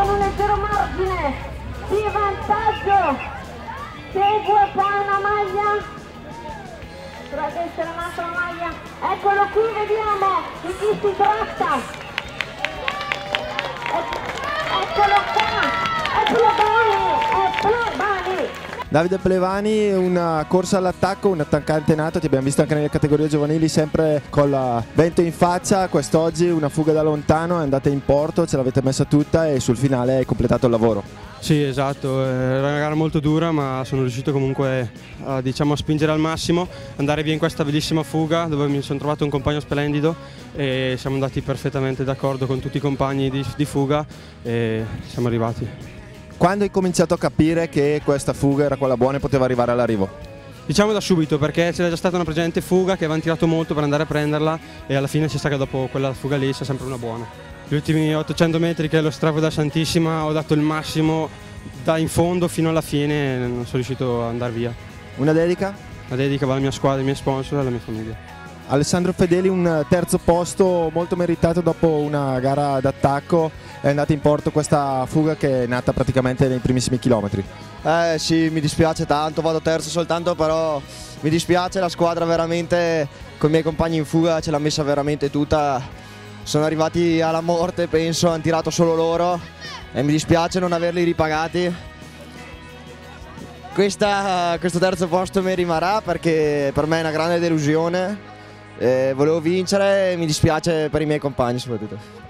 Con un leggero margine di vantaggio. Segue qua una maglia. Dovrebbe essere un'altra maglia. Eccolo qui, vediamo di chi si tratta. Ec- Eccolo qua. È Plebani. È Plebani. Davide Plevani, una corsa all'attacco, un attaccante nato, ti abbiamo visto anche nelle categorie giovanili sempre con la vento in faccia, quest'oggi una fuga da lontano, è andata in porto, ce l'avete messa tutta e sul finale hai completato il lavoro. Sì, esatto, era una gara molto dura ma sono riuscito comunque a, diciamo, a spingere al massimo, andare via in questa bellissima fuga dove mi sono trovato un compagno splendido e siamo andati perfettamente d'accordo con tutti i compagni di, di fuga e siamo arrivati. Quando hai cominciato a capire che questa fuga era quella buona e poteva arrivare all'arrivo? Diciamo da subito perché c'era già stata una precedente fuga che avevano tirato molto per andare a prenderla e alla fine ci sta che dopo quella fuga lì sia sempre una buona. Gli ultimi 800 metri che è lo strafo da Santissima ho dato il massimo da in fondo fino alla fine e non sono riuscito ad andare via. Una dedica? La dedica va alla mia squadra, ai miei sponsor e alla mia famiglia. Alessandro Fedeli un terzo posto molto meritato dopo una gara d'attacco, è andata in porto questa fuga che è nata praticamente nei primissimi chilometri. Eh sì, mi dispiace tanto, vado terzo soltanto, però mi dispiace, la squadra veramente con i miei compagni in fuga ce l'ha messa veramente tutta. Sono arrivati alla morte, penso, hanno tirato solo loro e mi dispiace non averli ripagati. Questa- questo terzo posto mi rimarrà perché per me è una grande delusione. Eh, volevo vincere mi dispiace per i miei compagni soprattutto.